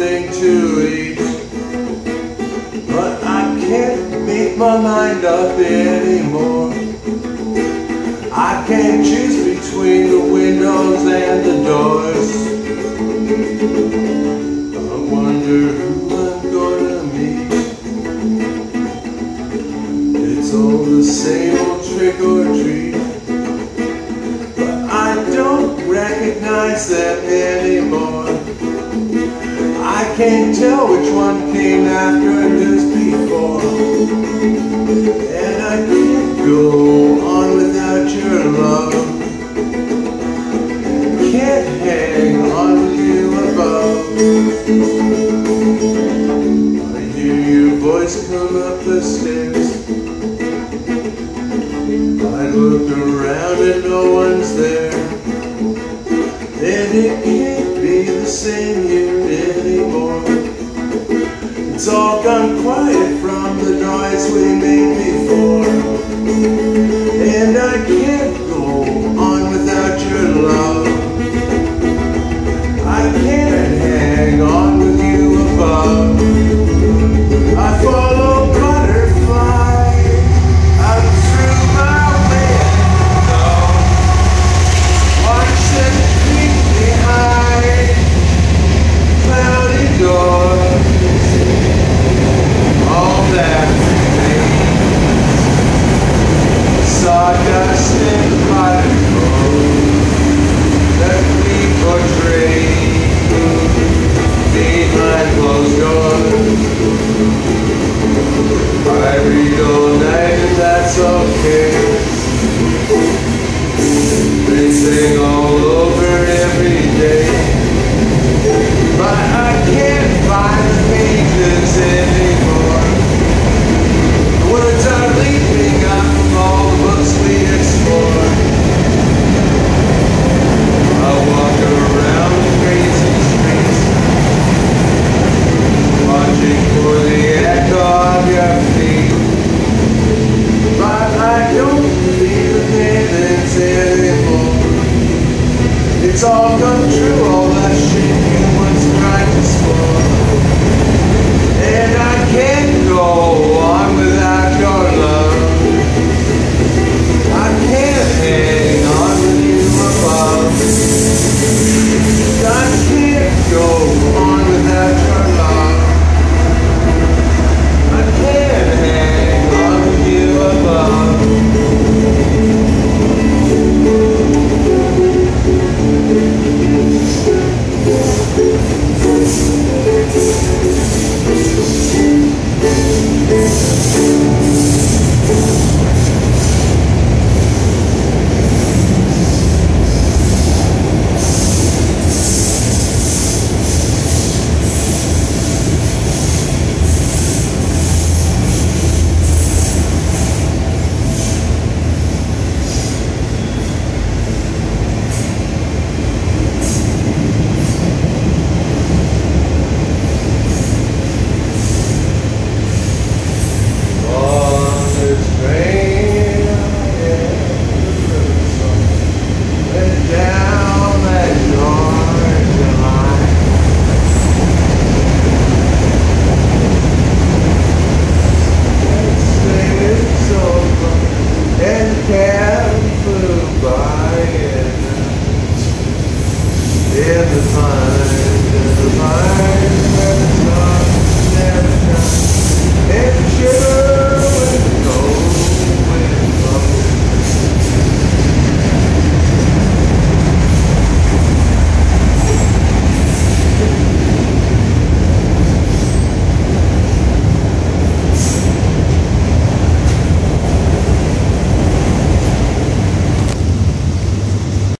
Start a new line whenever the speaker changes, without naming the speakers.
something to eat. But I can't make my mind up anymore. I can't choose between the windows and the doors. Anymore. I can't tell which one came after and who's before. And I can't go on without your love. Can't hang on with you above. I hear your voice come up the stairs. I look around and no one's there. And it can't be the same here anymore. It's all gone quiet from the noise we made before. And I can't go on without your love. Sing all over every day. But feelings anymore. It's all